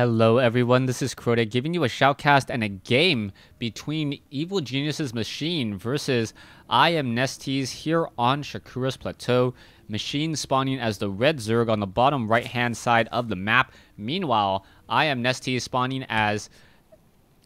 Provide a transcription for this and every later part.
Hello everyone, this is Crota giving you a shoutcast and a game between Evil Geniuses Machine versus I am Nesties here on Shakuras Plateau. Machine spawning as the red Zerg on the bottom right hand side of the map. Meanwhile, I am Nesties spawning as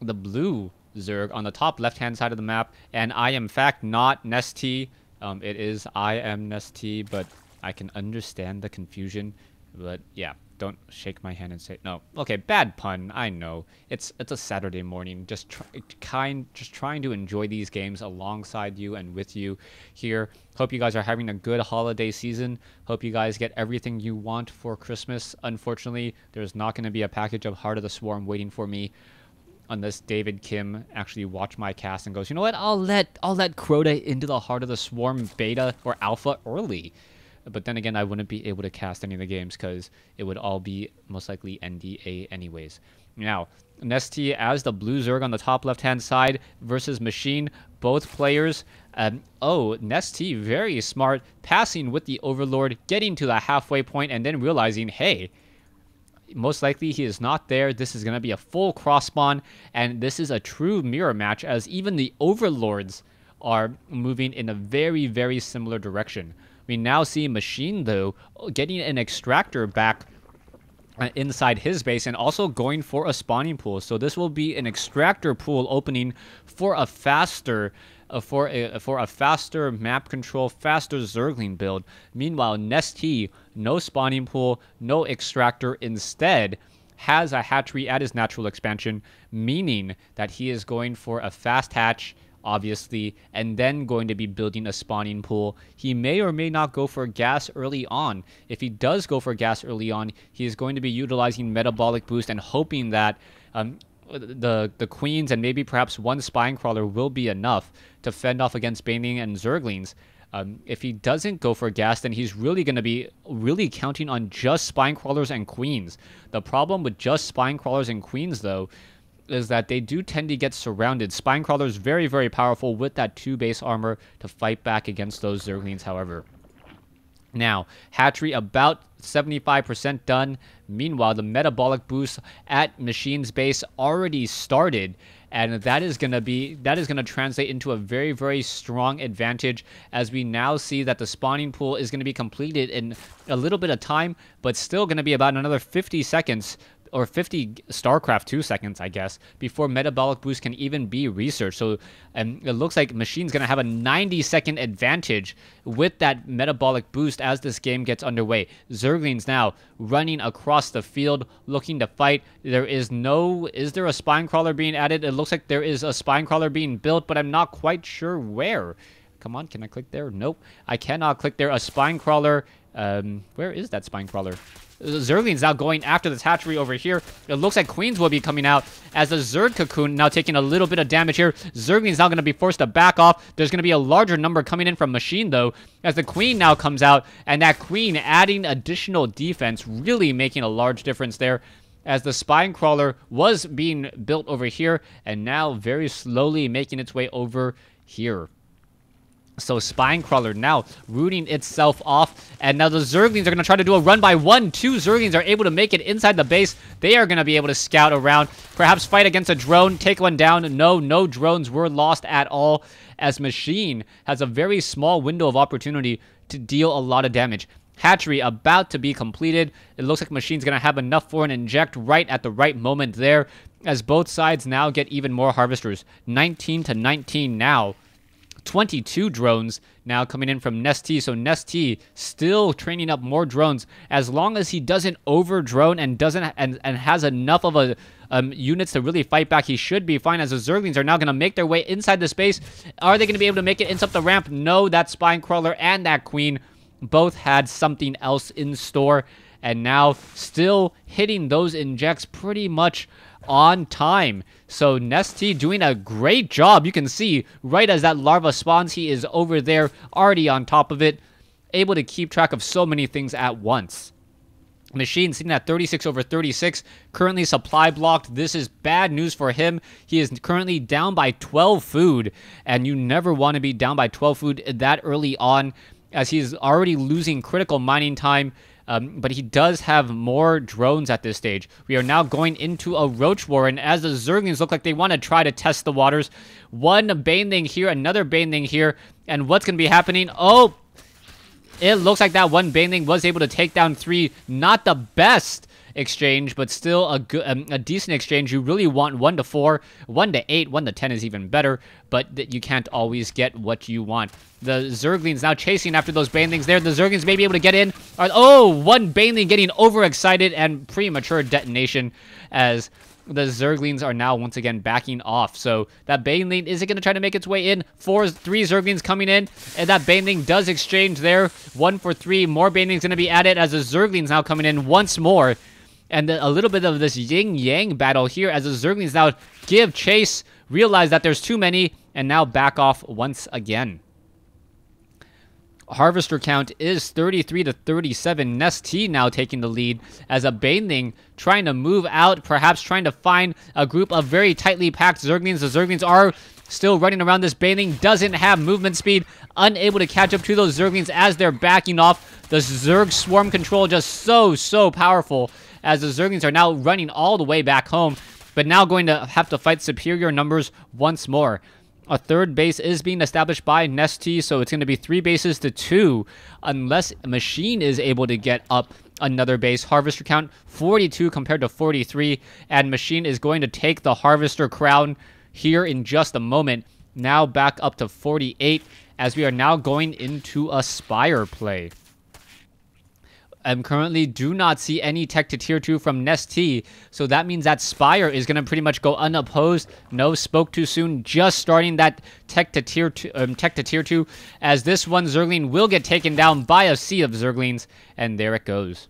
the blue Zerg on the top left hand side of the map. And I am in fact not Nestea. Um, it is I am Nestea, but I can understand the confusion. But yeah, don't shake my hand and say no. Okay, bad pun. I know. It's it's a Saturday morning. Just try, kind just trying to enjoy these games alongside you and with you here. Hope you guys are having a good holiday season. Hope you guys get everything you want for Christmas. Unfortunately, there's not going to be a package of Heart of the Swarm waiting for me unless David Kim actually watch my cast and goes, "You know what? I'll let I'll let Crota into the Heart of the Swarm beta or alpha early." But then again, I wouldn't be able to cast any of the games because it would all be most likely NDA anyways. Now, Nestea as the blue Zerg on the top left-hand side versus Machine. Both players, um, oh, Nestea, very smart, passing with the Overlord, getting to the halfway point, and then realizing, hey, most likely he is not there. This is going to be a full cross spawn, and this is a true mirror match as even the Overlords are moving in a very, very similar direction. We now see Machine, though, getting an extractor back uh, inside his base and also going for a spawning pool. So this will be an extractor pool opening for a faster uh, for a for a faster map control, faster Zergling build. Meanwhile, Nestea, no spawning pool, no extractor, instead has a hatchery at his natural expansion, meaning that he is going for a fast hatch obviously, and then going to be building a spawning pool. He may or may not go for gas early on. If he does go for gas early on, he is going to be utilizing metabolic boost and hoping that um, the the queens and maybe perhaps one spine crawler will be enough to fend off against Baneling and Zerglings. Um, if he doesn't go for gas, then he's really going to be really counting on just spine crawlers and queens. The problem with just spine crawlers and queens, though, is that they do tend to get surrounded. Spinecrawler is very, very powerful with that 2 base armor to fight back against those Zerglings, however. Now, Hatchery about 75% done. Meanwhile, the metabolic boost at Machine's base already started, and that is going to be that is going to translate into a very very strong advantage as we now see that the spawning pool is going to be completed in a little bit of time, but still going to be about another 50 seconds or 50 StarCraft 2 seconds, I guess, before Metabolic Boost can even be researched. So um, it looks like Machine's going to have a 90 second advantage with that Metabolic Boost as this game gets underway. Zerglings now running across the field looking to fight. There is no. Is there a spine crawler being added? It looks like there is a spine crawler being built, but I'm not quite sure where. Come on, can I click there? Nope. I cannot click there. A spine crawler. Um, where is that spine crawler? Zergling's now going after this hatchery over here. It looks like Queens will be coming out as the Zerg Cocoon now taking a little bit of damage here. Zergling's now going to be forced to back off. There's going to be a larger number coming in from Machine, though, as the Queen now comes out. And that Queen adding additional defense, really making a large difference there as the spine crawler was being built over here and now very slowly making its way over here. So Spinecrawler now rooting itself off. And now the Zerglings are going to try to do a run by one. Two Zerglings are able to make it inside the base. They are going to be able to scout around. Perhaps fight against a drone. Take one down. No, no drones were lost at all. As Machine has a very small window of opportunity to deal a lot of damage. Hatchery about to be completed. It looks like Machine's going to have enough for an inject right at the right moment there. As both sides now get even more Harvesters. 19 to 19 now 22 drones now coming in from Nestea. So Nestea still training up more drones as long as he doesn't over drone and doesn't and, and has enough of a um, units to really fight back. He should be fine as the Zerglings are now going to make their way inside the space. Are they going to be able to make it inside the ramp? No, that Spine Crawler and that Queen both had something else in store. And now still hitting those injects pretty much on time. So Nestea doing a great job. You can see right as that larva spawns, he is over there already on top of it, able to keep track of so many things at once. Machine sitting at 36 over 36, currently supply blocked. This is bad news for him. He is currently down by 12 food, and you never want to be down by 12 food that early on, as he's already losing critical mining time Um, but he does have more drones at this stage. We are now going into a Roach War, and as the Zerglings look like they want to try to test the waters, one Baneling here, another Baneling here, and what's going to be happening? Oh, it looks like that one Baneling was able to take down three. Not the best exchange, but still a good, um, a decent exchange. You really want one to four, one to eight, one to ten is even better, but you can't always get what you want. The Zerglings now chasing after those Banelings there. The Zerglings may be able to get in. Oh, one Baneling getting overexcited and premature detonation as the Zerglings are now once again backing off. So that Baneling is it going to try to make its way in? Four, three Zerglings coming in, and that Baneling does exchange there. One for three. More Banelings going to be added as the Zerglings now coming in once more and a little bit of this yin yang battle here as the Zerglings now give chase, realize that there's too many, and now back off once again. Harvester count is 33 to 37. Nestea now taking the lead as a Baneling trying to move out, perhaps trying to find a group of very tightly packed Zerglings. The Zerglings are still running around this Baneling, doesn't have movement speed, unable to catch up to those Zerglings as they're backing off. The Zerg swarm control just so, so powerful as the Zerglings are now running all the way back home, but now going to have to fight superior numbers once more. A third base is being established by Nestea, so it's going to be three bases to two, unless Machine is able to get up another base. Harvester count 42 compared to 43, and Machine is going to take the Harvester crown here in just a moment. Now back up to 48, as we are now going into a Spire play. Um, currently do not see any tech to tier 2 from Nestea, so that means that Spire is going to pretty much go unopposed. No, spoke too soon, just starting that tech to tier 2, um, tech to tier 2, as this one Zergling will get taken down by a sea of Zerglings, and there it goes.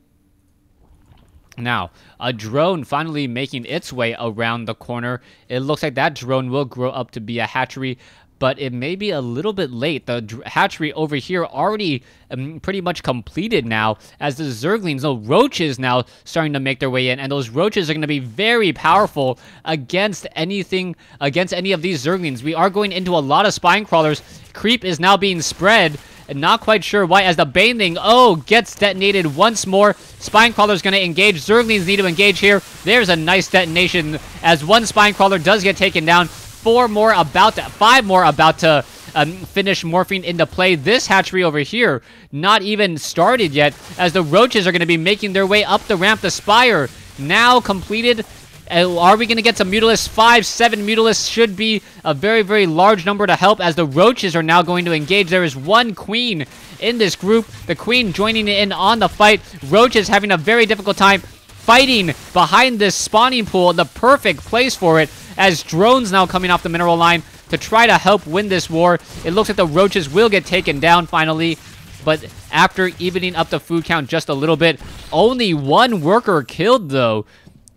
Now, a drone finally making its way around the corner. It looks like that drone will grow up to be a hatchery but it may be a little bit late. The hatchery over here already um, pretty much completed now, as the Zerglings, the roaches now starting to make their way in, and those roaches are going to be very powerful against anything, against any of these Zerglings. We are going into a lot of Spine Crawlers. Creep is now being spread, and not quite sure why, as the Baneling, oh, gets detonated once more. Spine Crawler is going to engage. Zerglings need to engage here. There's a nice detonation, as one Spine Crawler does get taken down four more about to, five more about to um, finish morphing into play. This hatchery over here, not even started yet, as the roaches are going to be making their way up the ramp. The spire now completed. Uh, are we going to get some Mutalisks? Five, seven Mutalisks should be a very, very large number to help as the roaches are now going to engage. There is one queen in this group. The queen joining in on the fight. Roaches having a very difficult time fighting behind this spawning pool, the perfect place for it, as drones now coming off the mineral line to try to help win this war. It looks like the roaches will get taken down finally, but after evening up the food count just a little bit, only one worker killed though.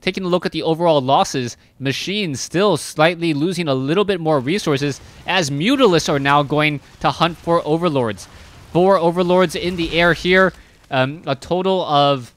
Taking a look at the overall losses, Machines still slightly losing a little bit more resources as Mutalisks are now going to hunt for Overlords. Four Overlords in the air here, um, a total of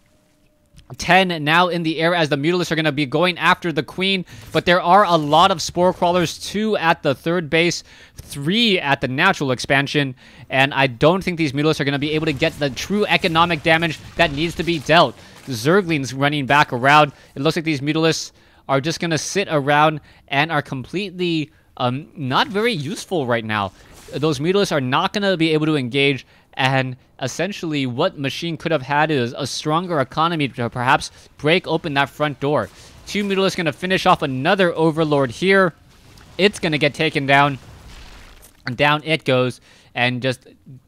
10 now in the air as the Mutalisks are going to be going after the Queen. But there are a lot of Spore Crawlers, two at the third base, three at the natural expansion. And I don't think these Mutalisks are going to be able to get the true economic damage that needs to be dealt. Zerglings running back around. It looks like these Mutalisks are just going to sit around and are completely um, not very useful right now. Those Mutalisks are not going to be able to engage and essentially, what Machine could have had is a stronger economy to perhaps break open that front door. Two Middle is going to finish off another Overlord here. It's going to get taken down. And down it goes and just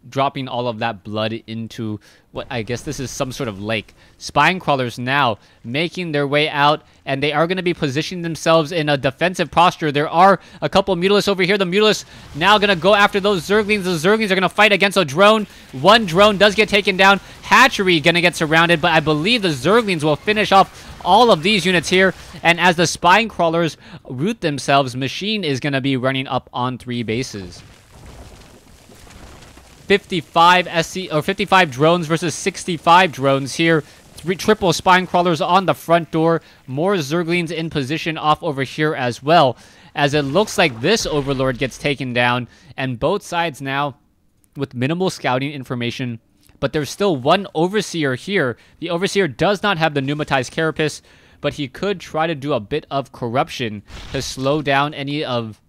dropping all of that blood into what I guess this is some sort of lake. Spine crawlers now making their way out, and they are going to be positioning themselves in a defensive posture. There are a couple Mutalisks over here. The Mutalisks now going to go after those Zerglings. The Zerglings are going to fight against a drone. One drone does get taken down. Hatchery going to get surrounded, but I believe the Zerglings will finish off all of these units here. And as the Spine Crawlers root themselves, Machine is going to be running up on three bases. 55 SC or 55 drones versus 65 drones here. Three triple spine crawlers on the front door. More Zerglings in position off over here as well. As it looks like this Overlord gets taken down. And both sides now, with minimal scouting information, but there's still one Overseer here. The Overseer does not have the Pneumatized Carapace, but he could try to do a bit of corruption to slow down any of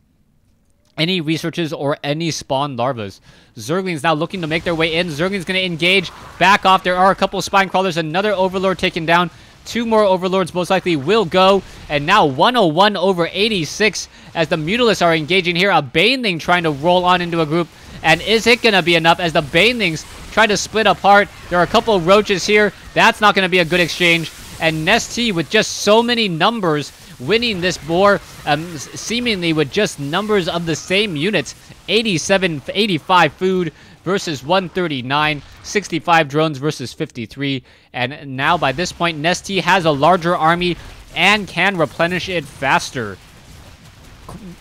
any researches or any spawn larvas. Zergling's now looking to make their way in. Zergling's going to engage, back off. There are a couple of spine crawlers, another overlord taken down. Two more overlords most likely will go. And now 101 over 86 as the Mutalisks are engaging here. A Baneling trying to roll on into a group. And is it going to be enough as the Banelings try to split apart? There are a couple of roaches here. That's not going to be a good exchange. And Nestea with just so many numbers winning this war um, seemingly with just numbers of the same units. 87 85 food versus 139 65 drones versus 53 and now by this point Nestea has a larger army and can replenish it faster.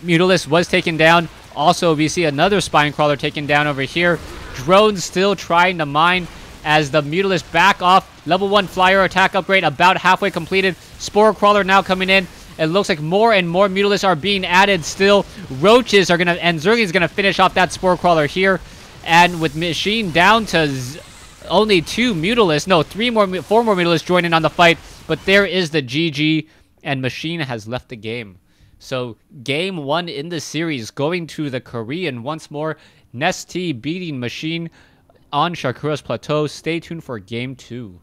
Mutalisk was taken down. Also we see another spine crawler taken down over here. Drones still trying to mine as the Mutalisk back off. Level 1 flyer attack upgrade about halfway completed. Spore crawler now coming in it looks like more and more Mutalisks are being added still. Roaches are going to, and Zergling's going to finish off that Spore Crawler here. And with Machine down to only two Mutalisks, no, three more, four more Mutalisks joining on the fight. But there is the GG, and Machine has left the game. So game one in the series going to the Korean once more. Nestea beating Machine on Shakuras Plateau. Stay tuned for game two.